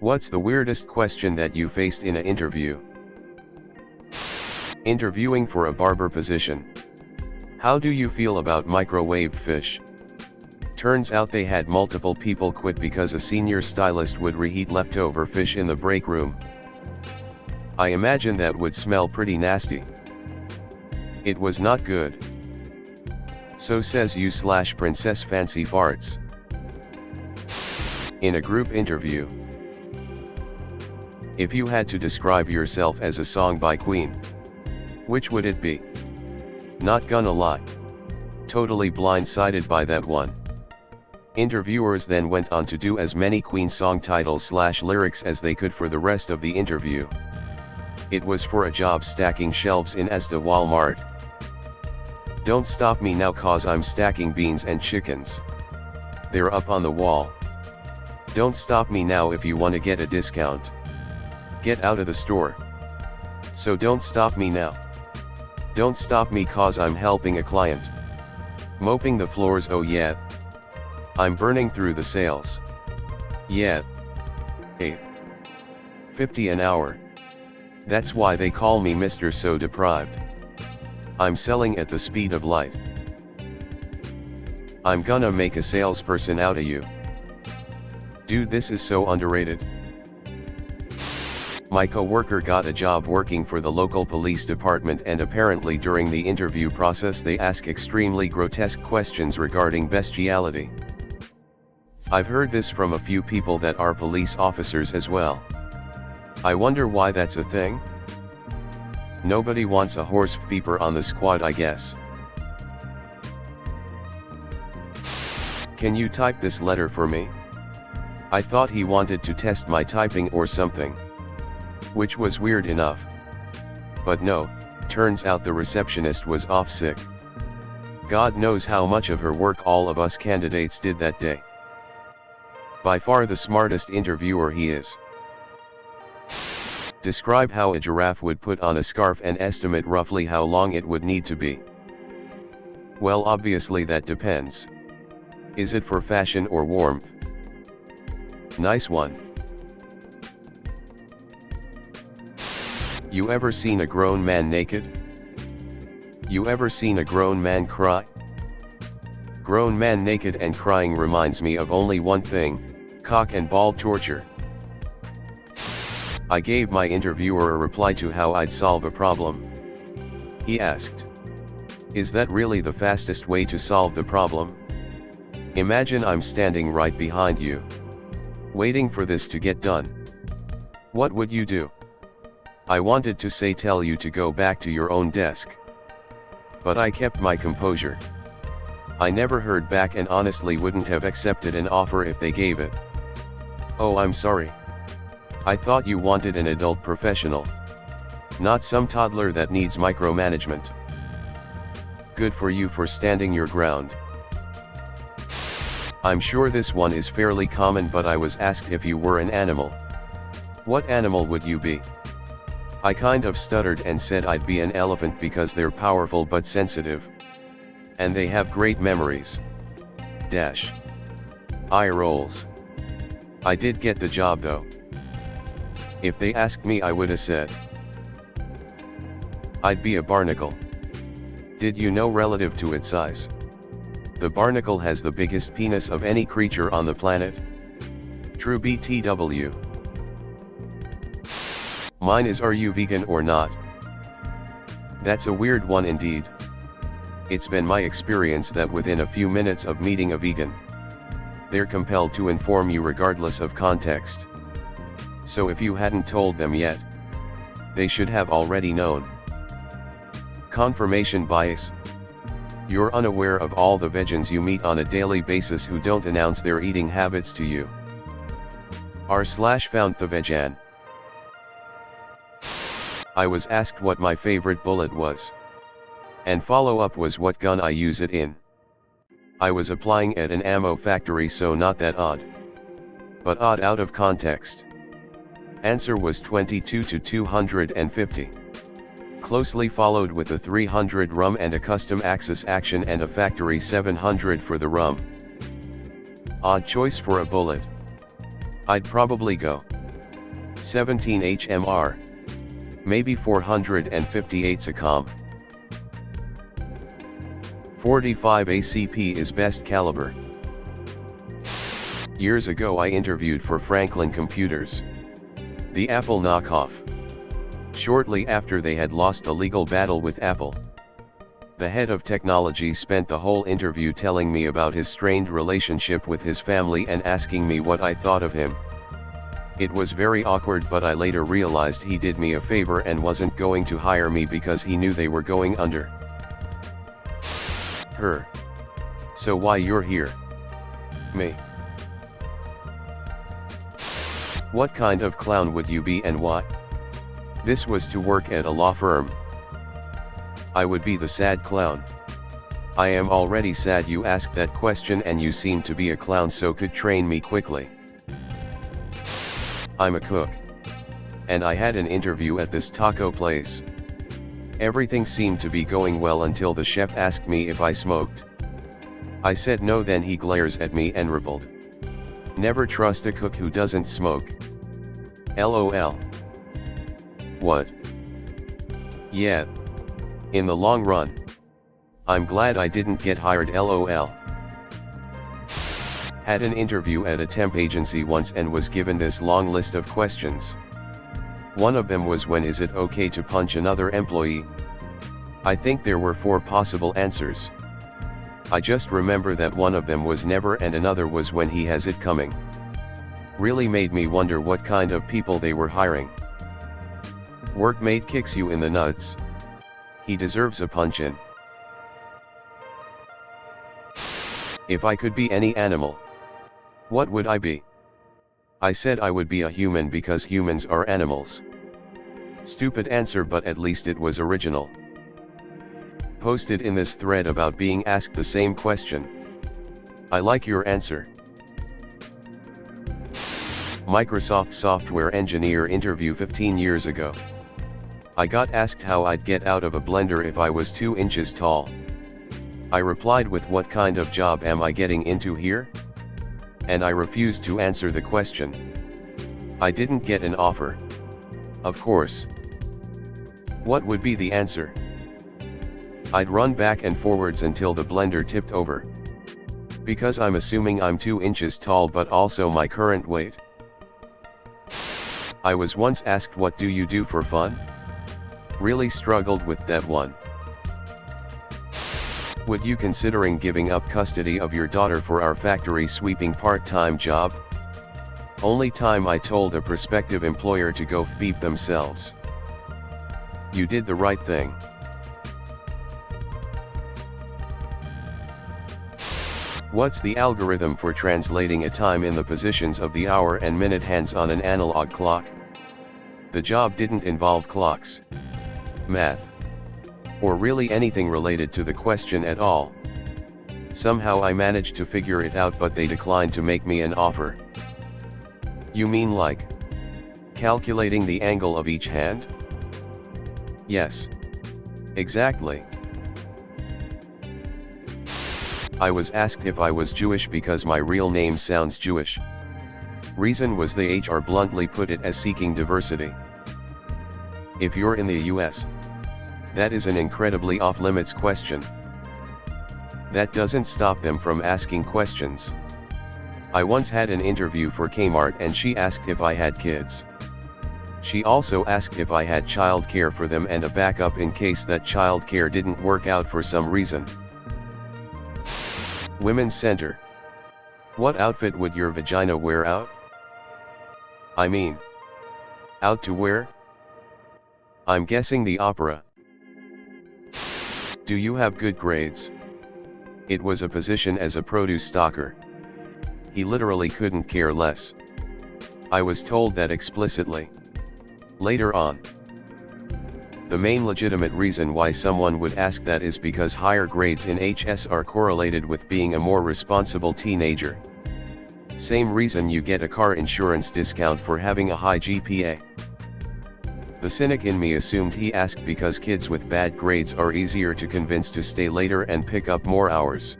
What's the weirdest question that you faced in an interview? Interviewing for a barber position. How do you feel about microwave fish? Turns out they had multiple people quit because a senior stylist would reheat leftover fish in the break room. I imagine that would smell pretty nasty. It was not good. So says you slash princess fancy farts. In a group interview. If you had to describe yourself as a song by Queen, which would it be? Not gonna lie. Totally blindsided by that one. Interviewers then went on to do as many Queen song titles slash lyrics as they could for the rest of the interview. It was for a job stacking shelves in Asda Walmart. Don't stop me now cause I'm stacking beans and chickens. They're up on the wall. Don't stop me now if you wanna get a discount. Get out of the store. So don't stop me now. Don't stop me cause I'm helping a client. Moping the floors oh yeah. I'm burning through the sales. Yeah. 8. 50 an hour. That's why they call me Mr. So Deprived. I'm selling at the speed of light. I'm gonna make a salesperson out of you. Dude this is so underrated. My co-worker got a job working for the local police department and apparently during the interview process they ask extremely grotesque questions regarding bestiality. I've heard this from a few people that are police officers as well. I wonder why that's a thing? Nobody wants a horse peeper on the squad I guess. Can you type this letter for me? I thought he wanted to test my typing or something which was weird enough. But no, turns out the receptionist was off sick. God knows how much of her work all of us candidates did that day. By far the smartest interviewer he is. Describe how a giraffe would put on a scarf and estimate roughly how long it would need to be. Well obviously that depends. Is it for fashion or warmth? Nice one. You ever seen a grown man naked? You ever seen a grown man cry? Grown man naked and crying reminds me of only one thing, cock and ball torture. I gave my interviewer a reply to how I'd solve a problem. He asked. Is that really the fastest way to solve the problem? Imagine I'm standing right behind you. Waiting for this to get done. What would you do? I wanted to say tell you to go back to your own desk. But I kept my composure. I never heard back and honestly wouldn't have accepted an offer if they gave it. Oh I'm sorry. I thought you wanted an adult professional. Not some toddler that needs micromanagement. Good for you for standing your ground. I'm sure this one is fairly common but I was asked if you were an animal. What animal would you be? I kind of stuttered and said I'd be an elephant because they're powerful but sensitive. And they have great memories. Dash. Eye rolls. I did get the job though. If they asked me I would have said. I'd be a barnacle. Did you know relative to its size? The barnacle has the biggest penis of any creature on the planet? True BTW. Mine is are you vegan or not? That's a weird one indeed. It's been my experience that within a few minutes of meeting a vegan, they're compelled to inform you regardless of context. So if you hadn't told them yet, they should have already known. Confirmation bias. You're unaware of all the vegans you meet on a daily basis who don't announce their eating habits to you. R slash found the vegan. I was asked what my favorite bullet was. And follow up was what gun I use it in. I was applying at an ammo factory so not that odd. But odd out of context. Answer was 22 to 250. Closely followed with a 300 rum and a custom axis action and a factory 700 for the rum. Odd choice for a bullet. I'd probably go. 17 HMR. Maybe 458 SOCOM. 45 ACP is best caliber. Years ago I interviewed for Franklin Computers. The Apple knockoff. Shortly after they had lost a legal battle with Apple. The head of technology spent the whole interview telling me about his strained relationship with his family and asking me what I thought of him. It was very awkward but I later realized he did me a favor and wasn't going to hire me because he knew they were going under. Her. So why you're here? Me. What kind of clown would you be and why? This was to work at a law firm. I would be the sad clown. I am already sad you asked that question and you seem to be a clown so could train me quickly. I'm a cook. And I had an interview at this taco place. Everything seemed to be going well until the chef asked me if I smoked. I said no then he glares at me and rippled. Never trust a cook who doesn't smoke. LOL. What? Yeah. In the long run. I'm glad I didn't get hired LOL. Had an interview at a temp agency once and was given this long list of questions. One of them was when is it okay to punch another employee? I think there were four possible answers. I just remember that one of them was never and another was when he has it coming. Really made me wonder what kind of people they were hiring. Workmate kicks you in the nuts. He deserves a punch in. If I could be any animal, what would I be? I said I would be a human because humans are animals. Stupid answer but at least it was original posted in this thread about being asked the same question. I like your answer. Microsoft software engineer interview 15 years ago. I got asked how I'd get out of a blender if I was 2 inches tall. I replied with what kind of job am I getting into here? And I refused to answer the question. I didn't get an offer. Of course. What would be the answer? I'd run back and forwards until the blender tipped over. Because I'm assuming I'm 2 inches tall but also my current weight. I was once asked what do you do for fun? Really struggled with that one. Would you considering giving up custody of your daughter for our factory sweeping part-time job? Only time I told a prospective employer to go beep themselves. You did the right thing. What's the algorithm for translating a time in the positions of the hour and minute hands on an analog clock? The job didn't involve clocks, math, or really anything related to the question at all. Somehow I managed to figure it out but they declined to make me an offer. You mean like calculating the angle of each hand? Yes. Exactly. I was asked if I was Jewish because my real name sounds Jewish. Reason was the HR bluntly put it as seeking diversity. If you're in the US, that is an incredibly off-limits question. That doesn't stop them from asking questions. I once had an interview for Kmart and she asked if I had kids. She also asked if I had childcare for them and a backup in case that childcare didn't work out for some reason. Women's Center. What outfit would your vagina wear out? I mean. Out to wear? I'm guessing the opera. Do you have good grades? It was a position as a produce stocker. He literally couldn't care less. I was told that explicitly. Later on. The main legitimate reason why someone would ask that is because higher grades in HS are correlated with being a more responsible teenager. Same reason you get a car insurance discount for having a high GPA. The cynic in me assumed he asked because kids with bad grades are easier to convince to stay later and pick up more hours.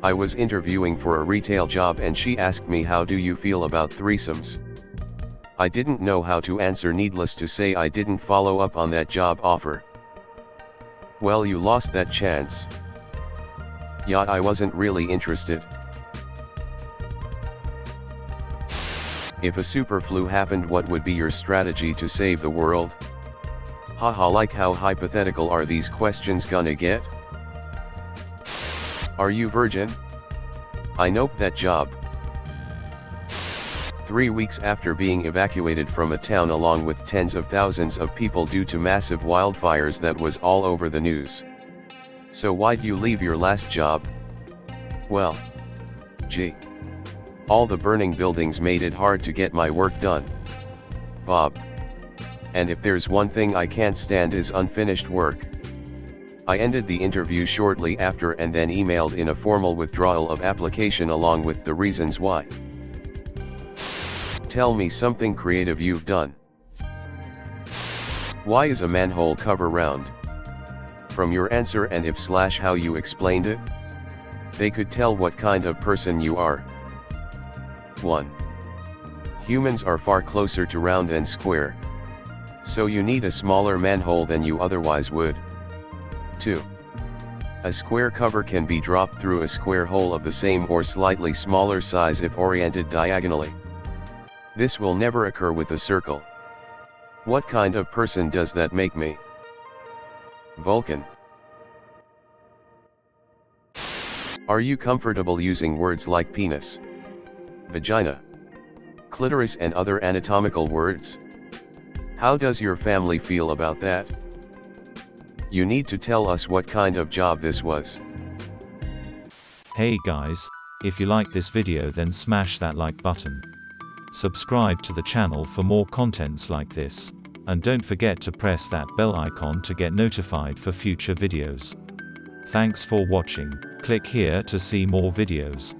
I was interviewing for a retail job and she asked me how do you feel about threesomes. I didn't know how to answer needless to say I didn't follow up on that job offer. Well you lost that chance. Yeah I wasn't really interested. If a super flu happened what would be your strategy to save the world? Haha like how hypothetical are these questions gonna get? Are you virgin? I nope that job. Three weeks after being evacuated from a town along with tens of thousands of people due to massive wildfires that was all over the news. So why'd you leave your last job? Well. Gee. All the burning buildings made it hard to get my work done. Bob. And if there's one thing I can't stand is unfinished work. I ended the interview shortly after and then emailed in a formal withdrawal of application along with the reasons why. Tell me something creative you've done. Why is a manhole cover round? From your answer and if slash how you explained it, they could tell what kind of person you are. 1. Humans are far closer to round than square. So you need a smaller manhole than you otherwise would. 2. A square cover can be dropped through a square hole of the same or slightly smaller size if oriented diagonally. This will never occur with a circle. What kind of person does that make me? Vulcan. Are you comfortable using words like penis, vagina, clitoris and other anatomical words? How does your family feel about that? You need to tell us what kind of job this was. Hey guys, if you like this video then smash that like button. Subscribe to the channel for more contents like this. And don't forget to press that bell icon to get notified for future videos. Thanks for watching, click here to see more videos.